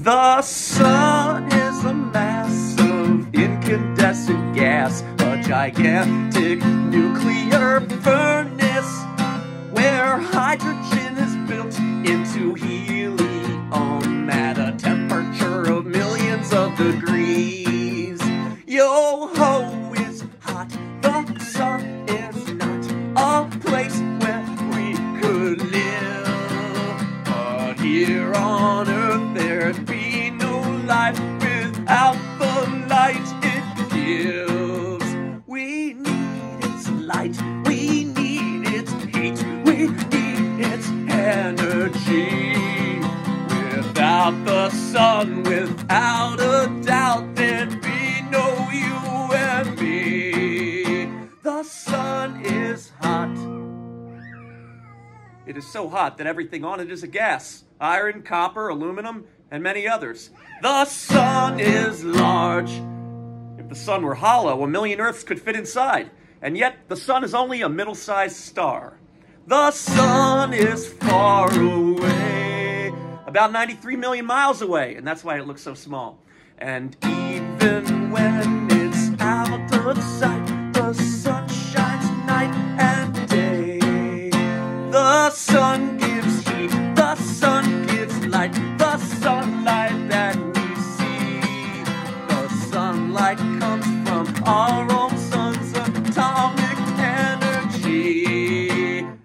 The sun is a mass of incandescent gas, a gigantic nuclear furnace where hydrogen is built into helium at a temperature of millions of degrees. Yo ho here on earth there'd be no life without the light it gives. We need its light, we need its heat, we need its energy. Without the sun, without a doubt, there'd be no you and me. The sun is hot. It is so hot that everything on it is a gas iron, copper, aluminum, and many others. The sun is large. If the sun were hollow, a million Earths could fit inside. And yet, the sun is only a middle sized star. The sun is far away, about 93 million miles away, and that's why it looks so small. And even when it's out of sight, the sun shines night and day. The sun sunlight comes from our own sun's atomic energy.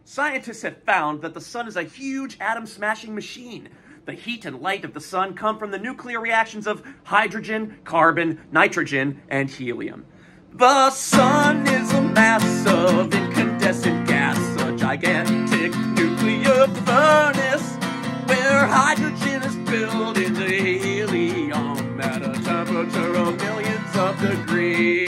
Scientists have found that the sun is a huge atom smashing machine. The heat and light of the sun come from the nuclear reactions of hydrogen, carbon, nitrogen, and helium. The sun is a mass of incandescent gas, a gigantic nuclear furnace built